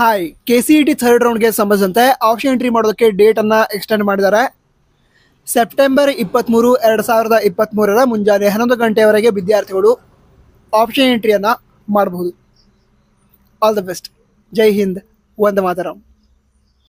Hi K C E T third ರೌಂಡ್ಗೆ ಸಂಬಂಧಿಸಿದಂತೆ option entry ಮಾಡೋದಕ್ಕೆ ಡೇಟನ್ನು extend ಮಾಡಿದ್ದಾರೆ. ಸೆಪ್ಟೆಂಬರ್ ಇಪ್ಪತ್ತ್ಮೂರು ಎರಡು ಸಾವಿರದ ಇಪ್ಪತ್ತ್ಮೂರರ ಮುಂಜಾನೆ ಹನ್ನೊಂದು ಗಂಟೆಯವರೆಗೆ ವಿದ್ಯಾರ್ಥಿಗಳು ಆಪ್ಷನ್ ಎಂಟ್ರಿಯನ್ನು ಮಾಡಬಹುದು. ಆಲ್ ದ ಬೆಸ್ಟ್ ಜೈ ಹಿಂದ್. ವಂದೇ ಮಾತರಂ.